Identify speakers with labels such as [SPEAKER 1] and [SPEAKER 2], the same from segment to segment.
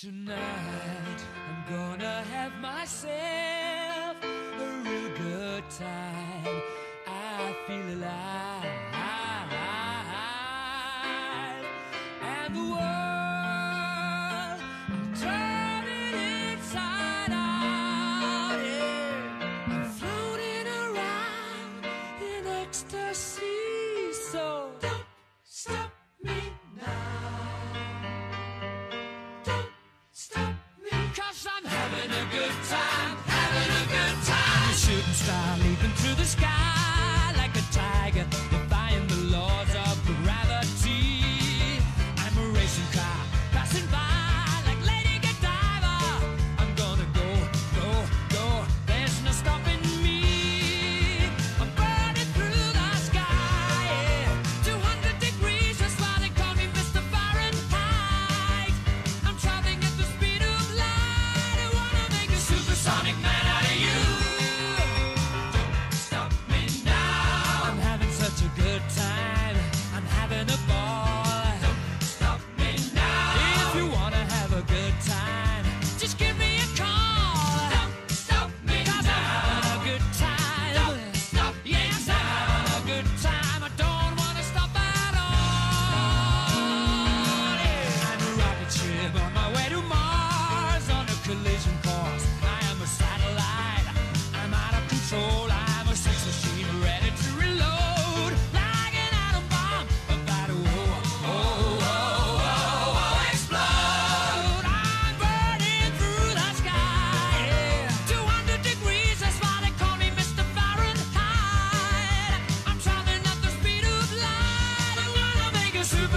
[SPEAKER 1] Tonight, I'm gonna have myself a real good time. good time. such a good time.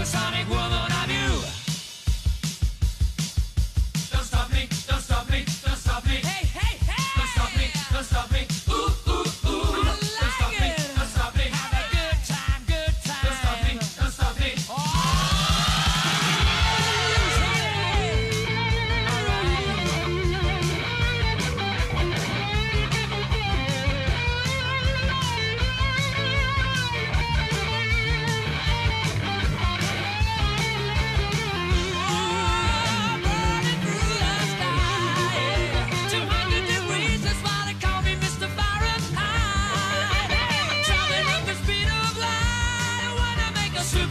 [SPEAKER 1] supersonic